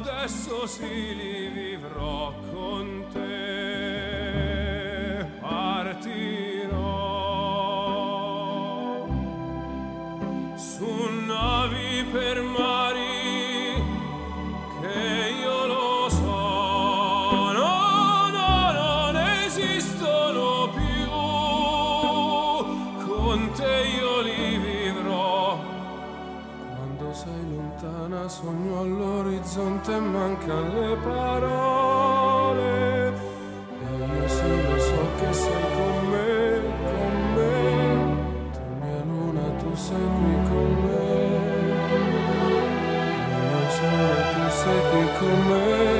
adesso sì li vivrò con te, partirò su navi per mari sogno all'orizzonte mancano le parole. E io sì lo so che sei con me, con me. Tu mia luna, tu sei qui con me. Mio sole, tu sei qui con me,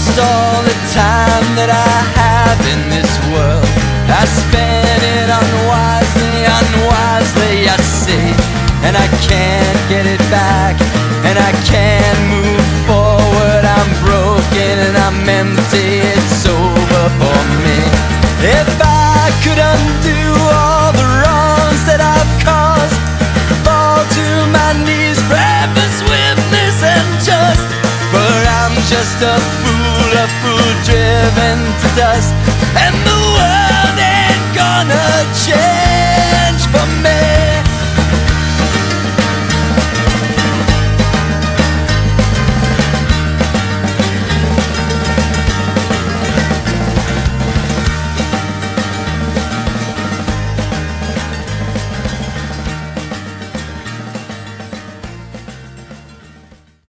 Lost all the time that I have in this world. I spent it unwisely, unwisely, I see. And I can't get it back, and I can't move forward. I'm broken and I'm empty, it's over for me. If I could undo all the wrongs that I've caused, fall to my knees, pray for swiftness and just. But I'm just a fool, a fool driven to dust,